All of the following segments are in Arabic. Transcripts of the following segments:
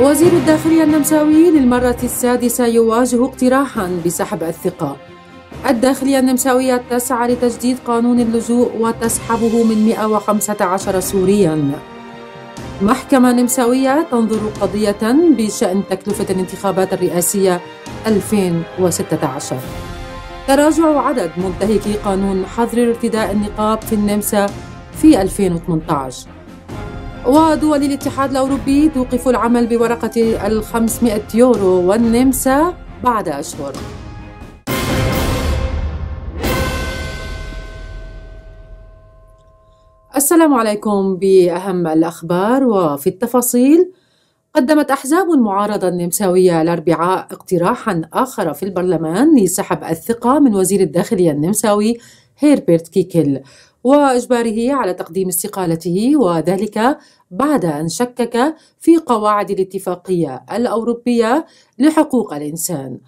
وزير الداخلية النمساوي للمرة السادسة يواجه اقتراحا بسحب الثقة. الداخلية النمساوية تسعى لتجديد قانون اللجوء وتسحبه من 115 سوريا. محكمة نمساوية تنظر قضية بشأن تكلفة الانتخابات الرئاسية 2016 تراجع عدد منتهكي قانون حظر ارتداء النقاب في النمسا في 2018 ودول الاتحاد الأوروبي توقف العمل بورقة ال 500 يورو والنمسا بعد أشهر. السلام عليكم بأهم الأخبار. وفي التفاصيل قدمت أحزاب المعارضة النمساوية الأربعاء اقتراحا آخر في البرلمان لسحب الثقة من وزير الداخلية النمساوي هيربرت كيكل. وإجباره على تقديم استقالته وذلك بعد أن شكك في قواعد الاتفاقية الأوروبية لحقوق الإنسان.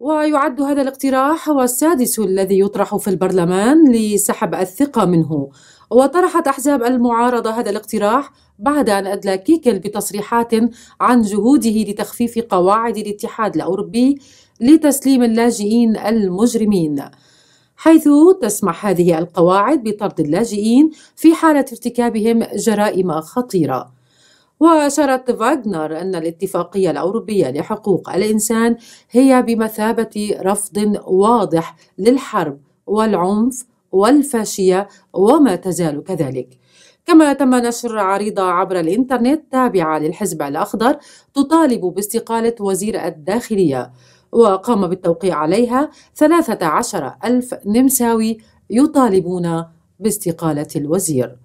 ويعد هذا الاقتراح هو السادس الذي يطرح في البرلمان لسحب الثقة منه. وطرحت أحزاب المعارضة هذا الاقتراح بعد أن أدلى كيكل بتصريحات عن جهوده لتخفيف قواعد الاتحاد الأوروبي لتسليم اللاجئين المجرمين. حيث تسمح هذه القواعد بطرد اللاجئين في حالة ارتكابهم جرائم خطيرة. وأشارت فاغنر أن الاتفاقية الأوروبية لحقوق الإنسان هي بمثابة رفض واضح للحرب والعنف والفاشية وما تزال كذلك. كما تم نشر عريضة عبر الإنترنت تابعة للحزب الأخضر تطالب باستقالة وزير الداخلية وقام بالتوقيع عليها 13 ألف نمساوي يطالبون باستقالة الوزير.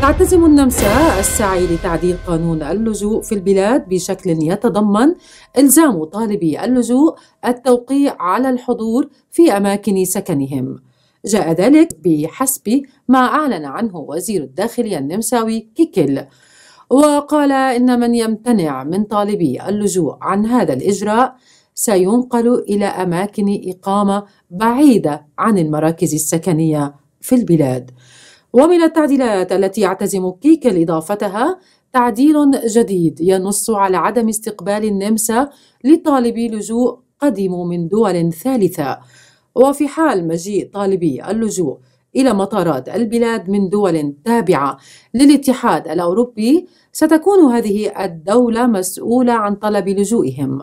تعتزم النمسا السعي لتعديل قانون اللجوء في البلاد بشكل يتضمن إلزام طالبي اللجوء التوقيع على الحضور في أماكن سكنهم. جاء ذلك بحسب ما أعلن عنه وزير الداخلية النمساوي كيكل وقال إن من يمتنع من طالبي اللجوء عن هذا الإجراء سينقل إلى أماكن إقامة بعيدة عن المراكز السكنية في البلاد. ومن التعديلات التي يعتزم كيكل إضافتها تعديل جديد ينص على عدم استقبال النمسا لطالبي لجوء قدموا من دول ثالثة. وفي حال مجيء طالبي اللجوء إلى مطارات البلاد من دول تابعة للاتحاد الأوروبي ستكون هذه الدولة مسؤولة عن طلب لجوئهم.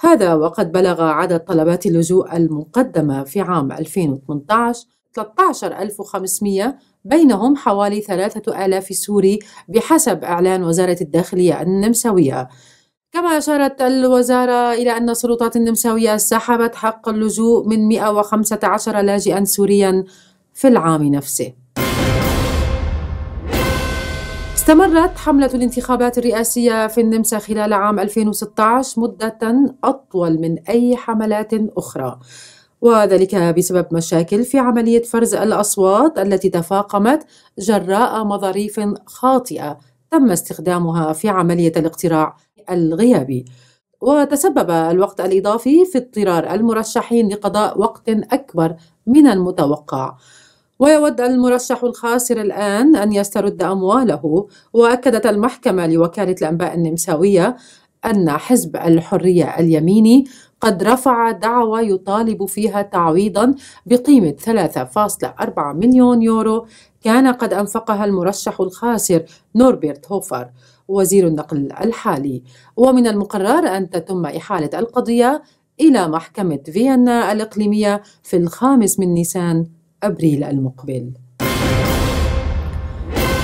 هذا وقد بلغ عدد طلبات اللجوء المقدمة في عام 2018 13500 بينهم حوالي 3000 سوري بحسب إعلان وزارة الداخلية النمساوية. كما أشارت الوزارة إلى أن السلطات النمساوية سحبت حق اللجوء من 115 لاجئا سوريا في العام نفسه. استمرت حملة الانتخابات الرئاسية في النمسا خلال عام 2016 مدة أطول من أي حملات أخرى. وذلك بسبب مشاكل في عملية فرز الأصوات التي تفاقمت جراء مظاريف خاطئة تم استخدامها في عملية الاقتراع الغيابي. وتسبب الوقت الإضافي في اضطرار المرشحين لقضاء وقت أكبر من المتوقع. ويود المرشح الخاسر الآن أن يسترد أمواله وأكدت المحكمة لوكالة الأنباء النمساوية أن حزب الحرية اليميني قد رفع دعوى يطالب فيها تعويضا بقيمة 3.4 مليون يورو كان قد أنفقها المرشح الخاسر نوربرت هوفر وزير النقل الحالي. ومن المقرر أن تتم إحالة القضية إلى محكمة فيينا الإقليمية في الخامس من نيسان أبريل المقبل.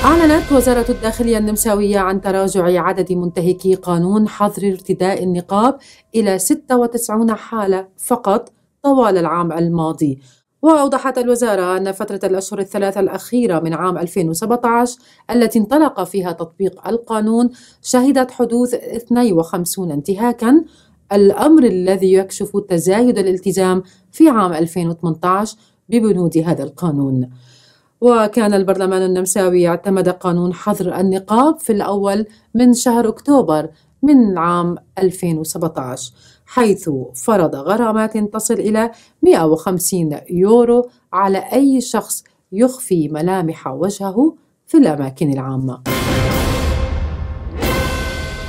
أعلنت وزارة الداخلية النمساوية عن تراجع عدد منتهكي قانون حظر ارتداء النقاب إلى 96 حالة فقط طوال العام الماضي. وأوضحت الوزارة أن فترة الأشهر الثلاثة الأخيرة من عام 2017 التي انطلق فيها تطبيق القانون شهدت حدوث 52 انتهاكا الأمر الذي يكشف تزايد الالتزام في عام 2018 ببنود هذا القانون. وكان البرلمان النمساوي اعتمد قانون حظر النقاب في الأول من شهر أكتوبر من عام 2017 حيث فرض غرامات تصل إلى 150 يورو على أي شخص يخفي ملامح وجهه في الأماكن العامة.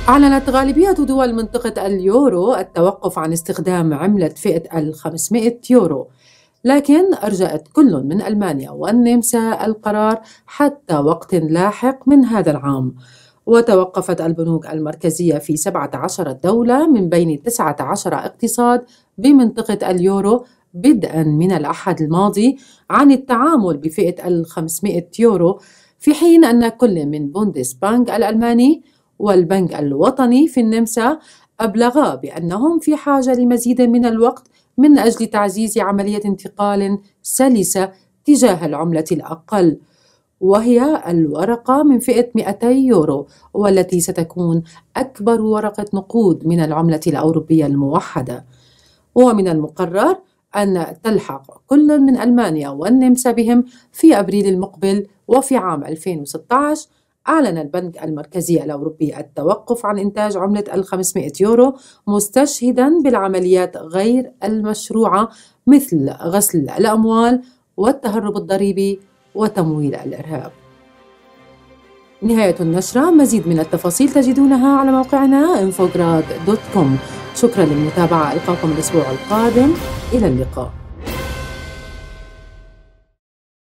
أعلنت غالبية دول منطقة اليورو التوقف عن استخدام عملة فئة ال 500 يورو لكن أرجأت كل من ألمانيا والنمسا القرار حتى وقت لاحق من هذا العام. وتوقفت البنوك المركزية في 17 دولة من بين 19 اقتصاد بمنطقة اليورو بدءا من الأحد الماضي عن التعامل بفئة ال 500 يورو في حين أن كل من بوندس بانك الألماني والبنك الوطني في النمسا أبلغا بأنهم في حاجة لمزيد من الوقت من أجل تعزيز عملية انتقال سلسة تجاه العملة الأقل وهي الورقة من فئة 200 يورو والتي ستكون أكبر ورقة نقود من العملة الأوروبية الموحدة. ومن المقرر أن تلحق كل من ألمانيا والنمسا بهم في أبريل المقبل وفي عام 2016 أعلن البنك المركزي الأوروبي التوقف عن إنتاج عملة ال 500 يورو مستشهدا بالعمليات غير المشروعة مثل غسل الأموال والتهرب الضريبي وتمويل الإرهاب. نهاية النشرة مزيد من التفاصيل تجدونها على موقعنا infograd.com شكرا للمتابعة ألقاكم الأسبوع القادم. إلى اللقاء.